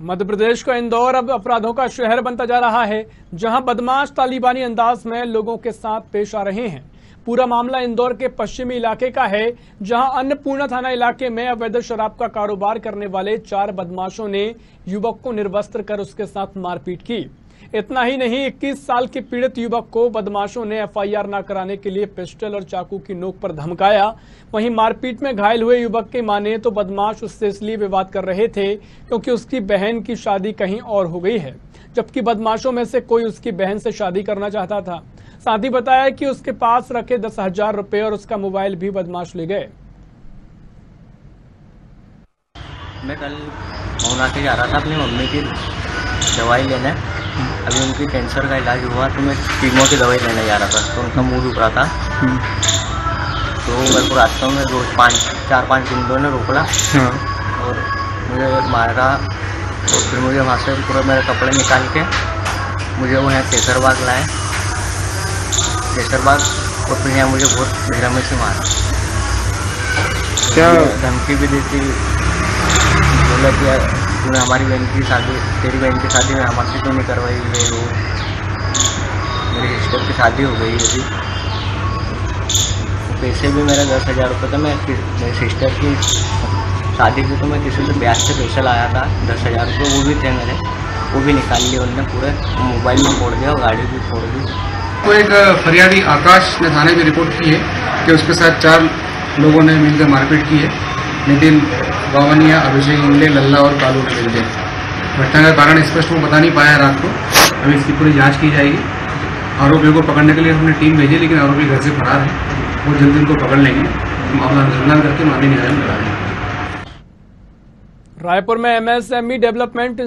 मध्य प्रदेश का इंदौर अब अपराधों का शहर बनता जा रहा है, जहाँ बदमाश तालिबानी अंदाज में लोगों के साथ पेश आ रहे हैं। पूरा मामला इंदौर के पश्चिमी इलाके का है, जहाँ अन्नपूर्णा थाना इलाके में अवैध शराब का कारोबार करने वाले चार बदमाशों ने युवक को निर्वस्त्र कर उसके साथ मारपीट की। इतना ही नहीं 21 साल के पीड़ित युवक को बदमाशों ने एफआईआर न कराने के लिए पिस्टल और चाकू की नोक पर धमकाया। वहीं मारपीट में घायल हुए युवक के माने तो बदमाश उससे इसलिए विवाद कर रहे थे क्योंकि उसकी बहन की शादी कहीं और हो गई है, जबकि बदमाशों में से कोई उसकी बहन से शादी करना चाहता था। साथ ही बताया कि उसके पास रखे दस हज़ार रुपए और उसका मोबाइल भी बदमाश ले गए। मैं कल मोना से जा रहा था अपनी मम्मी की दवाई लेने। अभी उनकी कैंसर का इलाज हुआ तो मैं कीमो की दवाई लेने जा रहा था तो उनका मुँह दुख रहा था। तो मेरे को रास्ते में रोज पाँच चार पाँच गुंडों ने रोकड़ा और मुझे मारा और फिर मुझे वहाँ से पूरा मेरे कपड़े निकाल के मुझे वो यहाँ केसरबाग लाए। केसरबाग और फिर यहाँ मुझे बहुत बेरहमी से मारा क्या? धमकी भी दी थी बोला कि तूने हमारी बहन की शादी तेरी बहन की शादी में हमारे क्यों नहीं करवाई ये वो? मेरी सिस्टर की शादी हो गई अभी। तो पैसे भी मेरा दस हज़ार रुपये थे मैं कि- मेरी सिस्टर की शादी की तो मैं किसी से ब्याज से पैसा लाया था दस हज़ार रुपये वो भी थे मेरे। वो भी निकाल लिए उनने पूरे मोबाइल में फोड़ दिया गाड़ी भी फोड़ दी। तो एक फरियादी आकाश ने थाने में रिपोर्ट की है कि उसके साथ चार लोगों ने मिलकर मारपीट की है। नितिन गावनिया अभिषेक इंगले, लल्ला और कालू ने मिलकर घटना का कारण स्पष्ट वो बता नहीं पाया रात को। अभी इसकी पूरी जाँच की जाएगी। आरोपियों को पकड़ने के लिए हमने टीम भेजी, लेकिन आरोपी घर से फरार है। वो जल्दी उनको पकड़ लेंगे। मामला अनुसंधान करके मामले में लगा देंगे रायपुर में एमएसएमई डेवलपमेंट